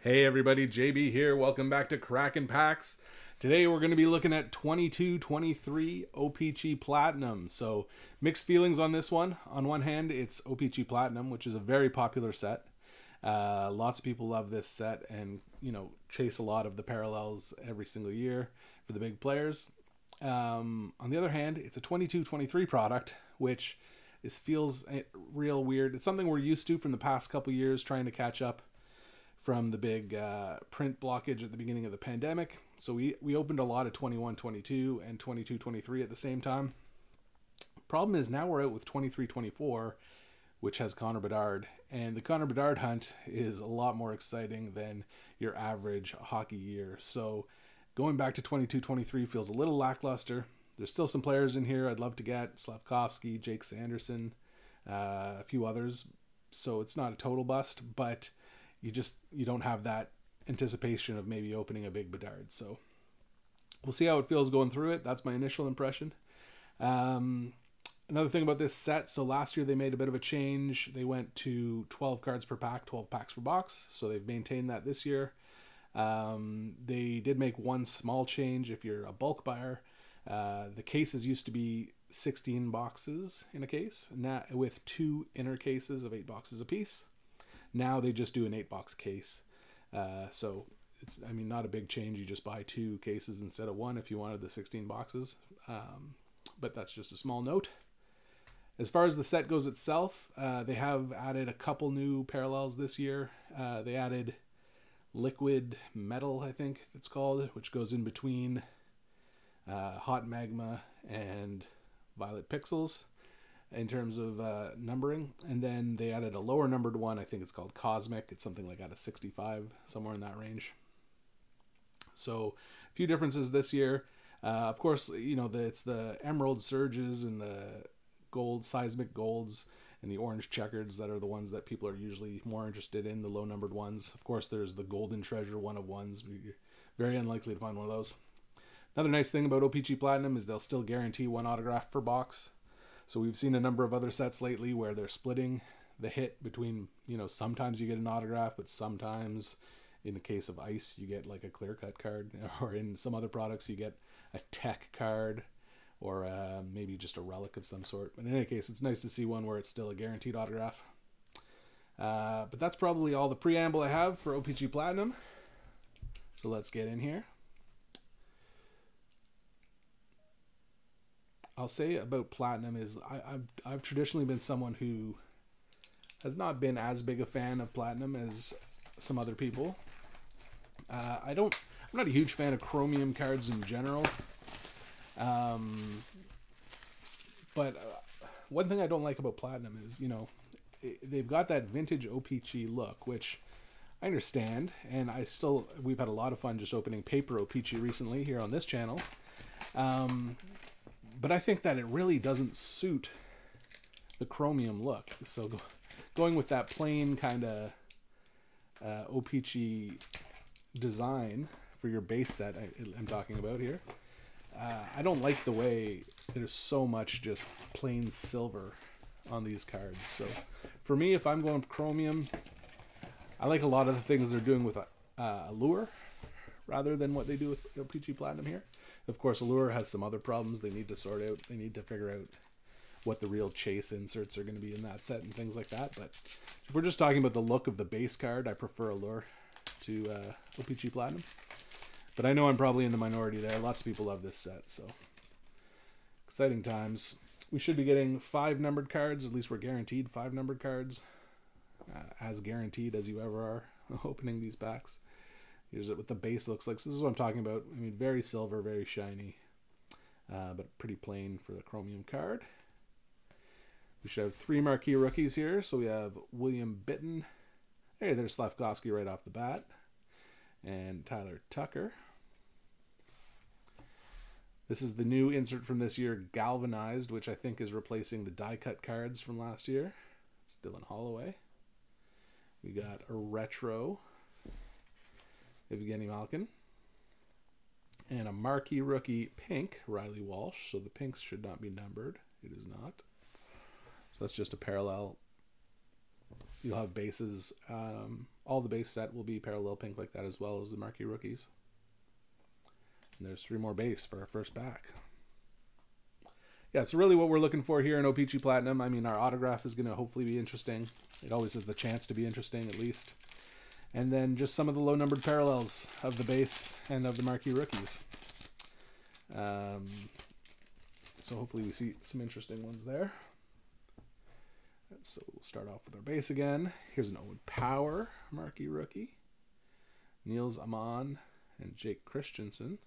Hey everybody, JB here. Welcome back to Cracking Pax. Today we're going to be looking at 2223 OPC Platinum. So, mixed feelings on this one. On one hand, it's OPC Platinum, which is a very popular set. Uh, lots of people love this set and, you know, chase a lot of the parallels every single year for the big players. Um, on the other hand, it's a 2223 product, which is feels eh, real weird. It's something we're used to from the past couple years trying to catch up from the big uh, print blockage at the beginning of the pandemic. So we, we opened a lot of 21 22 and 22 23 at the same time. Problem is now we're out with 23 24, which has Connor Bedard. And the Connor Bedard hunt is a lot more exciting than your average hockey year. So going back to 22 23 feels a little lackluster. There's still some players in here I'd love to get Slavkovsky, Jake Sanderson, uh, a few others. So it's not a total bust, but you just you don't have that anticipation of maybe opening a big Bedard. So we'll see how it feels going through it. That's my initial impression. Um, another thing about this set, so last year they made a bit of a change. They went to 12 cards per pack, 12 packs per box. So they've maintained that this year. Um, they did make one small change if you're a bulk buyer. Uh, the cases used to be 16 boxes in a case, now with two inner cases of eight boxes apiece. Now they just do an eight box case. Uh, so it's, I mean, not a big change. You just buy two cases instead of one if you wanted the 16 boxes. Um, but that's just a small note. As far as the set goes itself, uh, they have added a couple new parallels this year. Uh, they added liquid metal, I think it's called, which goes in between uh, hot magma and violet pixels in terms of uh, numbering. And then they added a lower numbered one. I think it's called Cosmic. It's something like out of 65, somewhere in that range. So a few differences this year. Uh, of course, you know, the, it's the emerald surges and the gold, seismic golds and the orange checkers that are the ones that people are usually more interested in, the low numbered ones. Of course, there's the golden treasure one of ones. Very unlikely to find one of those. Another nice thing about OPC Platinum is they'll still guarantee one autograph per box. So we've seen a number of other sets lately where they're splitting the hit between, you know, sometimes you get an autograph, but sometimes in the case of ice, you get like a clear cut card, or in some other products, you get a tech card or uh, maybe just a relic of some sort. But in any case, it's nice to see one where it's still a guaranteed autograph. Uh, but that's probably all the preamble I have for OPC Platinum. So let's get in here. I'll say about platinum is I, I've, I've traditionally been someone who has not been as big a fan of platinum as some other people. Uh, I don't. I'm not a huge fan of chromium cards in general. Um, but uh, one thing I don't like about platinum is you know it, they've got that vintage OPC look, which I understand, and I still we've had a lot of fun just opening paper OPC recently here on this channel. Um, but I think that it really doesn't suit the chromium look. So go, going with that plain kind of uh, OPC design for your base set I, am talking about here. Uh, I don't like the way there's so much just plain silver on these cards. So for me, if I'm going chromium, I like a lot of the things they're doing with uh, Allure rather than what they do with OPC Platinum here. Of course, Allure has some other problems they need to sort out. They need to figure out what the real chase inserts are going to be in that set and things like that. But if we're just talking about the look of the base card, I prefer Allure to uh, OPC Platinum. But I know I'm probably in the minority there. Lots of people love this set, so exciting times. We should be getting five numbered cards. At least we're guaranteed five numbered cards, uh, as guaranteed as you ever are opening these packs. Here's what the base looks like. So this is what I'm talking about. I mean, very silver, very shiny, uh, but pretty plain for the chromium card. We should have three marquee rookies here. So we have William Bitten. Hey, there's Slavkovsky right off the bat. And Tyler Tucker. This is the new insert from this year, Galvanized, which I think is replacing the die cut cards from last year. It's Dylan Holloway. We got a retro Evgeny Malkin. And a marquee rookie pink, Reilly Walsh. So the pinks should not be numbered. It is not. So that's just a parallel you'll have bases. Um, all the base set will be parallel pink like that as well as the marquee rookies. And there's three more base for our first pack. Yeah, so really what we're looking for here in OPC Platinum. I mean, our autograph is going to hopefully be interesting. It always has the chance to be interesting, at least. And then just some of the low-numbered parallels of the base and of the marquee rookies. Um, so hopefully we see some interesting ones there. So we'll start off with our base again. Here's an Owen Power marquee rookie. Nils Åman and Jake Christiansen.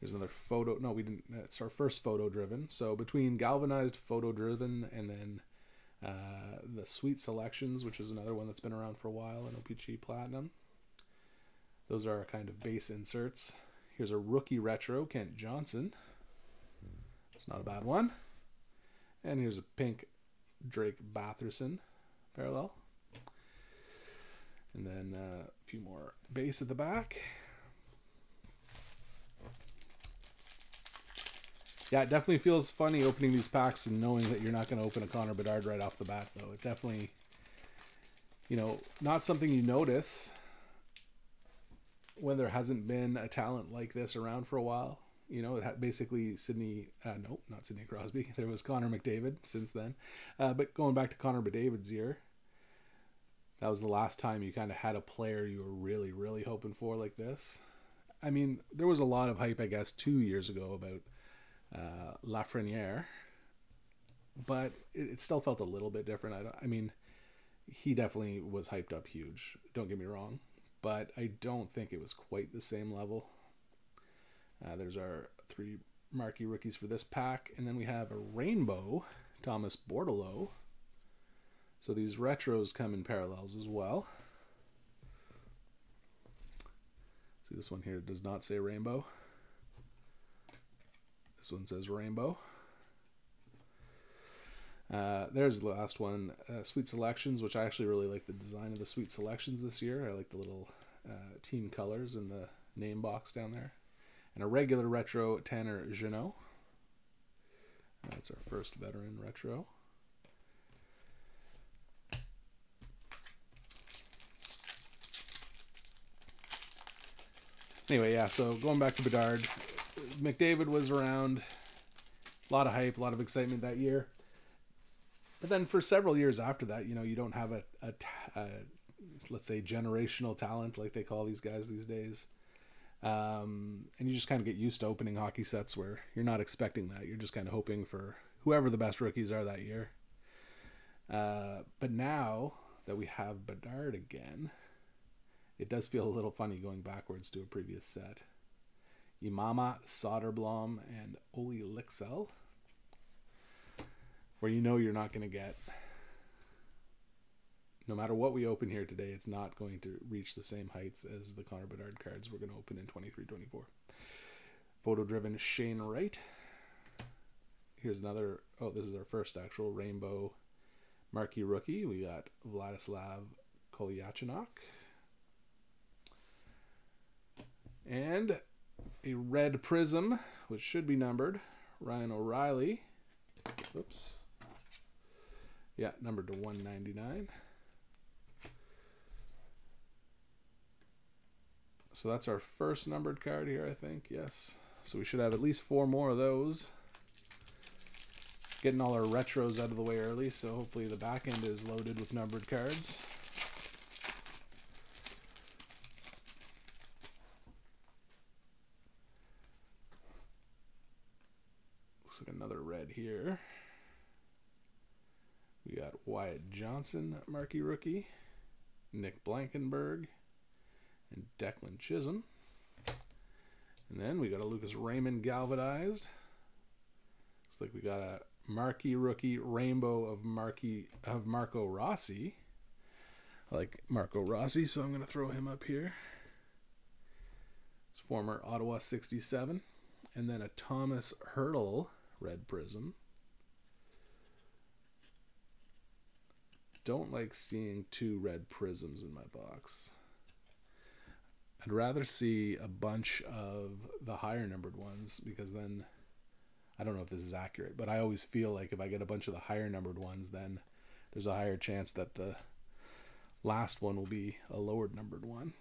Here's another photo. No, we didn't. It's our first photo driven. So between galvanized photo driven and then uh, the Sweet Selections, which is another one that's been around for a while in OPC Platinum. Those are our kind of base inserts. Here's a rookie retro, Kent Johnson. It's not a bad one. And here's a pink Drake Batherson parallel. And then uh, a few more base at the back. Yeah, it definitely feels funny opening these packs and knowing that you're not going to open a Connor Bedard right off the bat, though. It definitely, you know, not something you notice when there hasn't been a talent like this around for a while. You know, basically Sidney, uh, no, not Sidney Crosby. There was Connor McDavid since then. Uh, but going back to Connor McDavid's year, that was the last time you kind of had a player you were really, really hoping for like this. I mean, there was a lot of hype, I guess, two years ago about uh, Lafreniere, but it, it, still felt a little bit different. I, I mean, he definitely was hyped up huge. Don't get me wrong, but I don't think it was quite the same level. Uh, there's our three marquee rookies for this pack, and then we have a rainbow Thomas Bordeleau. So these retros come in parallels as well. See this one here does not say rainbow. This one says rainbow. Uh, there's the last one, uh, Sweet Selections, which I actually really like the design of the Sweet Selections this year. I like the little uh, team colors in the name box down there. And a regular retro Tanner Jeannot. That's our first veteran retro. Anyway, yeah, so going back to Bedard, McDavid was around. A lot of hype, a lot of excitement that year. But then for several years after that, you know, you don't have a, a, a let's say generational talent like they call these guys these days. Um, and you just kind of get used to opening hockey sets where you're not expecting that. You're just kind of hoping for whoever the best rookies are that year. Uh, but now that we have Bedard again, it does feel a little funny going backwards to a previous set. Imama, Soderblom, and Olle Lycksell. Where you know you're not going to get, no matter what we open here today, it's not going to reach the same heights as the Connor Bedard cards we're going to open in 23 24. Photo driven Shane Wright. Here's another, oh, this is our first actual rainbow marquee rookie. We got Vladislav Kolyachonok. And a red prism, which should be numbered. Ryan O'Reilly. Oops. Yeah, numbered to 199. So that's our first numbered card here, I think. Yes. So we should have at least four more of those. Getting all our retros out of the way early, so hopefully the back end is loaded with numbered cards. Looks like another red here. We got Wyatt Johnston, marquee rookie, Nick Blankenburg, and Declan Chisholm. And then we got a Lucas Raymond galvanized. Looks like we got a marquee rookie rainbow of marquee of Marco Rossi. I like Marco Rossi, so I'm going to throw him up here. His former Ottawa 67. And then a Thomas Hertl red prism. Don't like seeing two red prisms in my box. I'd rather see a bunch of the higher numbered ones because then I don't know if this is accurate, but I always feel like if I get a bunch of the higher numbered ones, then there's a higher chance that the last one will be a lower numbered one.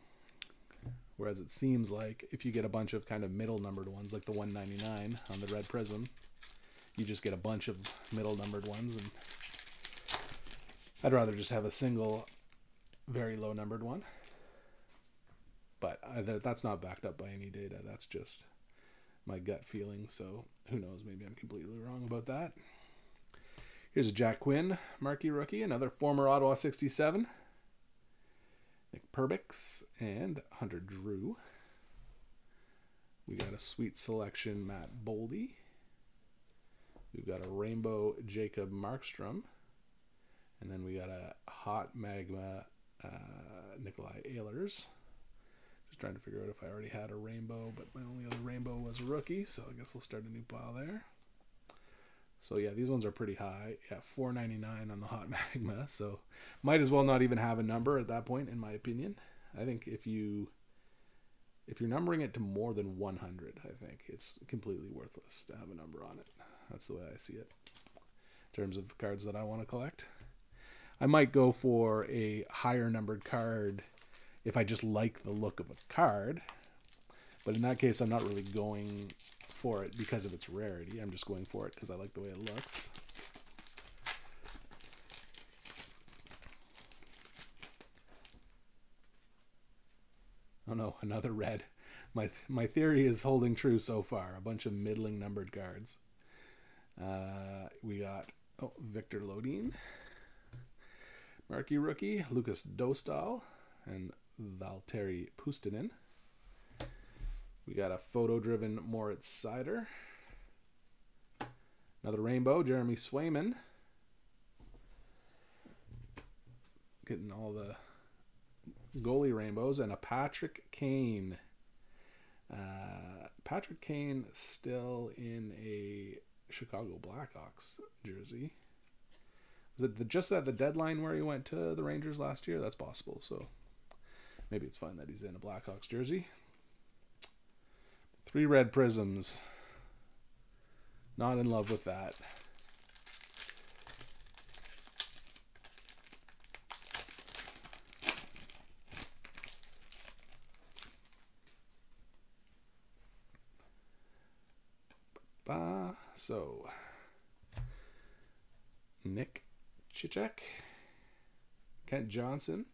Whereas it seems like if you get a bunch of kind of middle numbered ones, like the 199 on the red prism, you just get a bunch of middle numbered ones. And I'd rather just have a single, very low numbered one. But that's not backed up by any data. That's just my gut feeling. So who knows? Maybe I'm completely wrong about that. Here's a Jack Quinn marquee rookie, another former Ottawa 67. Nick Perbix and Hunter Drew. We got a sweet selection Matt Boldy. We've got a rainbow Jacob Markstrom. And then we got a hot magma uh, Nikolaj Ehlers. Just trying to figure out if I already had a rainbow, but my only other rainbow was a rookie, so I guess we'll start a new pile there. So yeah, these ones are pretty high. Yeah, 499 on the hot magma. So might as well not even have a number at that point, in my opinion. I think if you if you're numbering it to more than 100, I think it's completely worthless to have a number on it. That's the way I see it. In terms of cards that I want to collect, I might go for a higher numbered card if I just like the look of a card. But in that case, I'm not really going for it because of its rarity. I'm just going for it because I like the way it looks. Oh no, another red. My my theory is holding true so far. A bunch of middling numbered cards. Uh, we got oh Viktor Lodin, Marquee Rookie, Lukas Dostal, and Valtteri Puustinen. We got a photo driven Moritz Seider. Another rainbow, Jeremy Swayman. Getting all the goalie rainbows and a Patrick Kane. Uh, Patrick Kane still in a Chicago Blackhawks jersey. Was it the, just at the deadline where he went to the Rangers last year? That's possible. So maybe it's fine that he's in a Blackhawks jersey. Three red prisms. Not in love with that. So, Nick Cicek, Kent Johnson,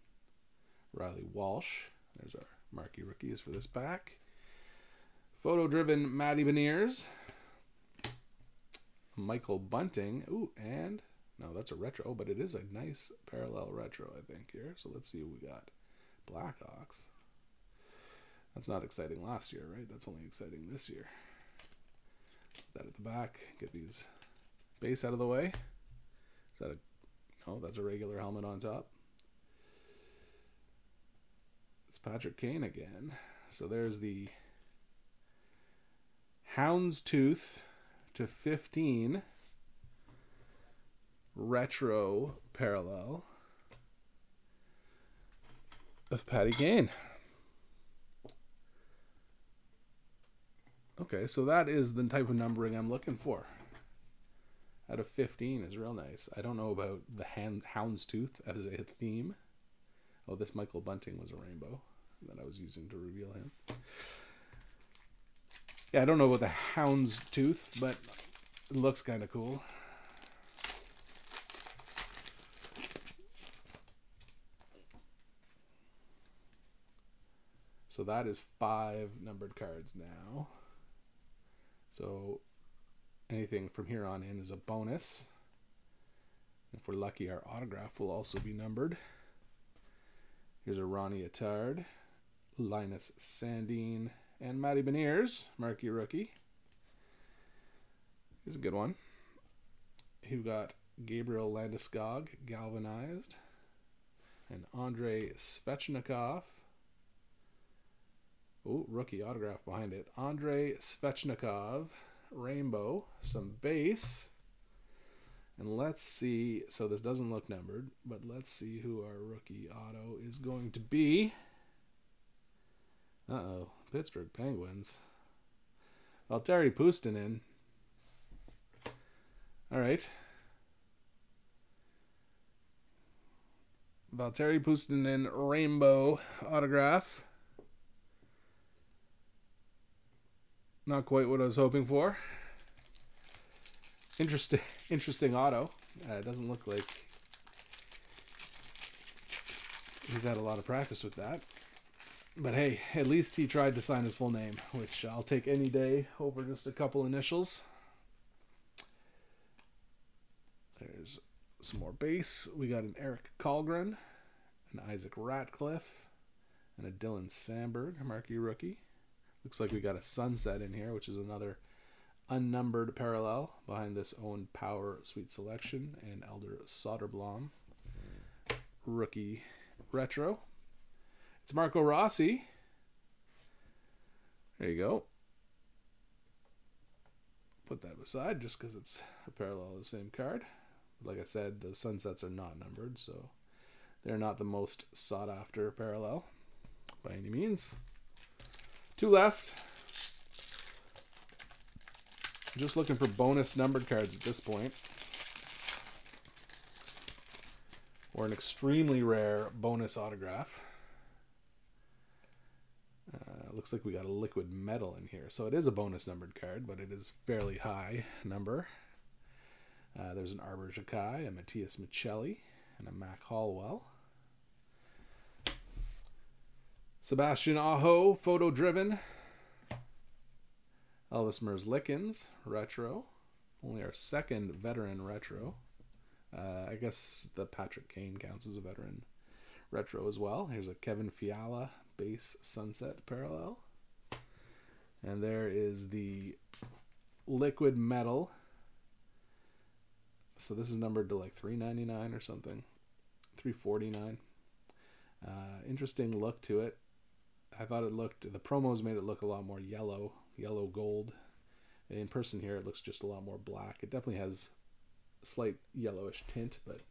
Reilly Walsh. There's our marquee rookies for this pack. Photo driven Matty Beniers. Michael Bunting. Ooh, and no, that's a retro, but it is a nice parallel retro, I think, here. So let's see what we got. Blackhawks. That's not exciting last year, right? That's only exciting this year. That at the back. Get these base out of the way. Is that a no? That's a regular helmet on top. It's Patrick Kane again. So there's the Houndstooth to 15 retro parallel of Patty Kane. Okay, so that is the type of numbering I'm looking for. Out of 15 is real nice. I don't know about the hand, houndstooth as a theme. Oh, this Michael Bunting was a rainbow that I was using to reveal him. Yeah, I don't know about the hound's tooth, but it looks kind of cool. So that is five numbered cards now. So anything from here on in is a bonus. If we're lucky, our autograph will also be numbered. Here's a Ronnie Attard, Linus Sandin, and Matty Beniers, marquee rookie. He's a good one. Who got Gabriel Landeskog, galvanized, and Andrei Svechnikov. Oh, rookie autograph behind it. Andrei Svechnikov, rainbow, some base. And let's see. So this doesn't look numbered, but let's see who our rookie auto is going to be. Uh oh. Pittsburgh Penguins. Valtteri Puustinen. All right. Valtteri Puustinen rainbow autograph. Not quite what I was hoping for. Interesting, interesting auto. Uh, it doesn't look like he's had a lot of practice with that. But hey, at least he tried to sign his full name, which I'll take any day over just a couple initials. There's some more base. We got an Erik Källgren, an Isaac Ratcliffe, and a Dylan Samberg, marquee rookie. Looks like we got a Sunset in here, which is another unnumbered parallel behind this Owen Power Sweet Selection and Elmer Soderblom rookie retro. It's Marco Rossi. There you go. Put that aside just because it's a parallel of the same card. Like I said, the sunsets are not numbered, so they're not the most sought after parallel by any means. Two left. Just looking for bonus numbered cards at this point. Or an extremely rare bonus autograph. Uh, looks like we got a liquid metal in here. So it is a bonus numbered card, but it is fairly high number. Uh, there's an Arber Xhekaj, a Matias Maccelli, and a Mac Hollowell. Sebastian Aho, photo driven. Elvis Merzlikins, retro. Only our second veteran retro. Uh, I guess the Patrick Kane counts as a veteran retro as well. Here's a Kevin Fiala base sunset parallel. And there is the liquid metal. So this is numbered to like 399 or something. 349. Uh, interesting look to it. I thought it looked the promos made it look a lot more yellow, yellow gold. In person here, it looks just a lot more black. It definitely has a slight yellowish tint, but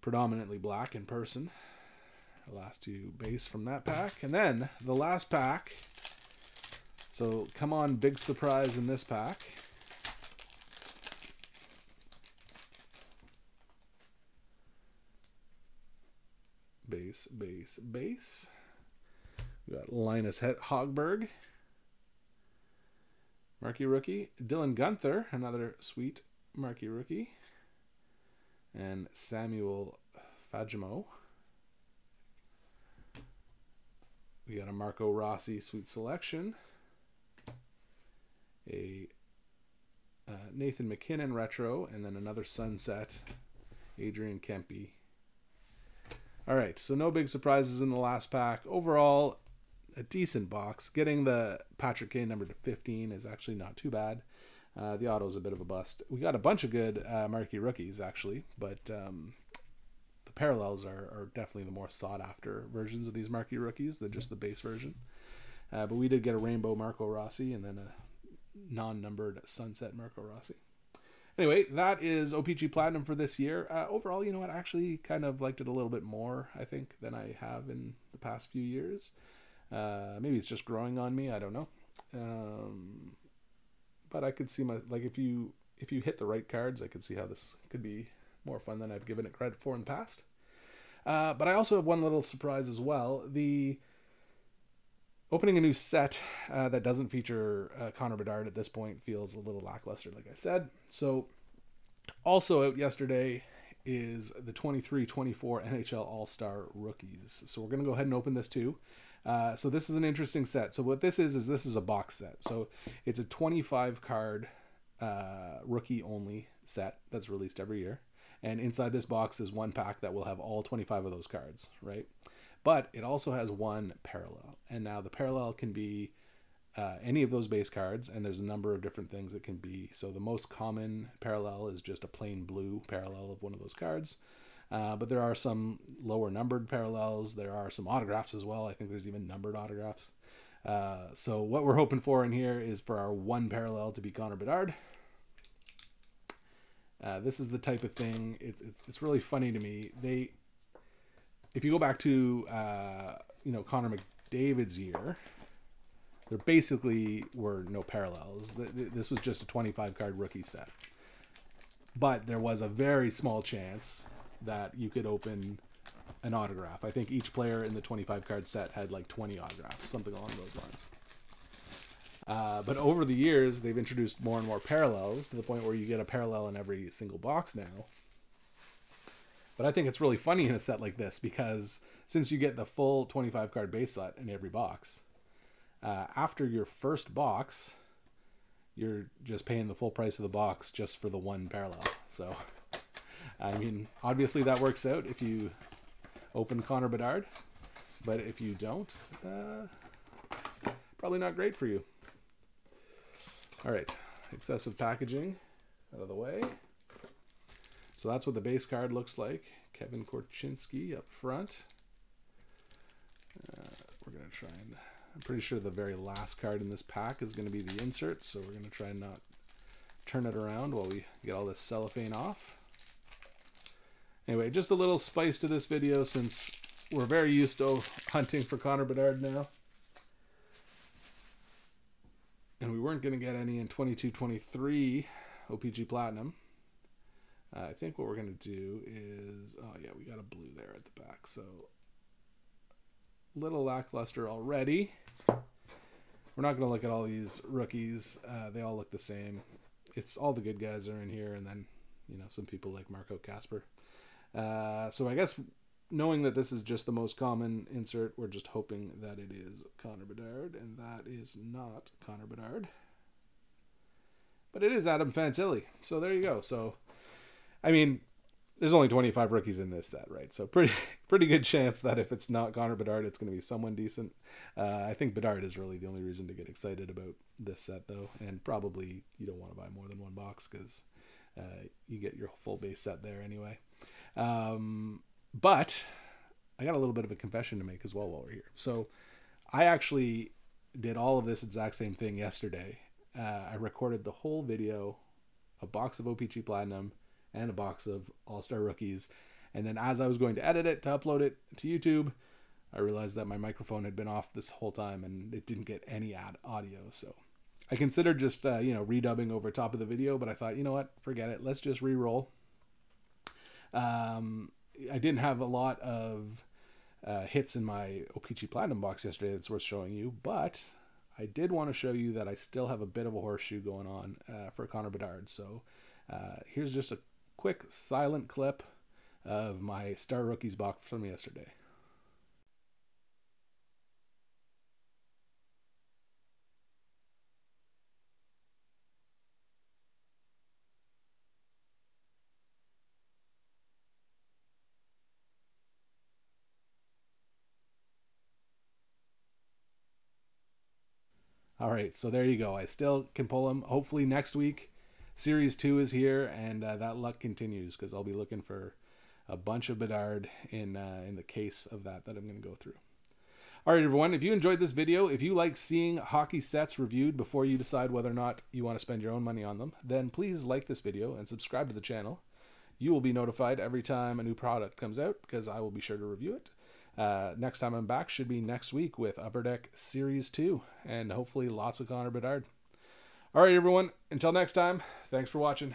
predominantly black in person. The last two base from that pack, and then the last pack. So come on, big surprise in this pack. Base, base, base. We got Linus Het Hogberg, marquee rookie. Dylan Guenther, another sweet marquee rookie. And Samuel Fagemo. We got a Marco Rossi sweet selection. A uh, Nathan MacKinnon retro, and then another sunset. Adrian Kempe. All right, so no big surprises in the last pack. Overall, a decent box. Getting the Patrick Kane number to 15 is actually not too bad. Uh, the auto is a bit of a bust. We got a bunch of good uh, marquee rookies actually, but um, the parallels are, are, definitely the more sought after versions of these marquee rookies than just the base version. Uh, but we did get a rainbow Marco Rossi and then a non-numbered sunset Marco Rossi. Anyway, that is OPC Platinum for this year. Uh, overall, you know what? I actually kind of liked it a little bit more, I think, than I have in the past few years. Uh, maybe it's just growing on me. I don't know. Um, but I could see my like if you if you hit the right cards, I could see how this could be more fun than I've given it credit for in the past. Uh, but I also have one little surprise as well. The opening a new set uh, that doesn't feature uh, Connor Bedard at this point feels a little lackluster, like I said. So, also out yesterday is the 23 24 NHL All Star rookies. So, we're going to go ahead and open this too. Uh, so this is an interesting set. So what this is is this is a box set. So it's a 25 card uh, rookie only set that's released every year, and inside this box is one pack that will have all 25 of those cards, right? But it also has one parallel, and now the parallel can be uh, any of those base cards, and there's a number of different things it can be. So the most common parallel is just a plain blue parallel of one of those cards. Uh, but there are some lower numbered parallels. There are some autographs as well. I think there's even numbered autographs. Uh, so what we're hoping for in here is for our one parallel to be Connor Bedard. Uh, this is the type of thing. It, it's it's really funny to me. They, if you go back to uh, you know Connor McDavid's year, there basically were no parallels. This was just a 25 card rookie set. But there was a very small chance that you could open an autograph. I think each player in the 25 card set had like 20 autographs, something along those lines. Uh, but over the years, they've introduced more and more parallels to the point where you get a parallel in every single box now. But I think it's really funny in a set like this because since you get the full 25 card base set in every box, uh, after your first box, you're just paying the full price of the box just for the one parallel. So, I mean, obviously that works out if you open Connor Bedard, but if you don't, uh, probably not great for you. All right, excessive packaging out of the way. So that's what the base card looks like. Kevin Korchinski up front. Uh, we're going to try and I'm pretty sure the very last card in this pack is going to be the insert, so we're going to try and not turn it around while we get all this cellophane off. Anyway, just a little spice to this video since we're very used to hunting for Connor Bedard now. And we weren't going to get any in 22-23 OPC Platinum. Uh, I think what we're going to do is, oh yeah, we got a blue there at the back, so little lackluster already. We're not going to look at all these rookies. Uh, they all look the same. It's all the good guys are in here, and then you know some people like Marco Kasper. Uh, so I guess knowing that this is just the most common insert, we're just hoping that it is Connor Bedard, and that is not Connor Bedard. But it is Adam Fantilli. So there you go. So, I mean, there's only 25 rookies in this set, right? So pretty pretty good chance that if it's not Connor Bedard, it's going to be someone decent. Uh, I think Bedard is really the only reason to get excited about this set, though, and probably you don't want to buy more than one box because uh, you get your full base set there anyway. Um, but I got a little bit of a confession to make as well while we're here. So I actually did all of this exact same thing yesterday. Uh, I recorded the whole video, a box of OPC Platinum and a box of All Star rookies. And then as I was going to edit it to upload it to YouTube, I realized that my microphone had been off this whole time and it didn't get any ad audio. So I considered just uh, you know redubbing over top of the video, but I thought you know what, forget it. Let's just re-roll. Um, I didn't have a lot of uh, hits in my OPC Platinum box yesterday that's worth showing you, but I did want to show you that I still have a bit of a horseshoe going on uh, for Connor Bedard. So uh, here's just a quick silent clip of my Star Rookies box from yesterday. All right, so there you go. I still can pull them. Hopefully next week Series 2 is here, and uh, that luck continues because I'll be looking for a bunch of Bedard in, uh, in the case of that that I'm going to go through. All right, everyone, if you enjoyed this video, if you like seeing hockey sets reviewed before you decide whether or not you want to spend your own money on them, then please like this video and subscribe to the channel. You will be notified every time a new product comes out because I will be sure to review it. Uh, next time I'm back should be next week with Upper Deck Series 2 and hopefully lots of Connor Bedard. All right, everyone. Until next time, thanks for watching.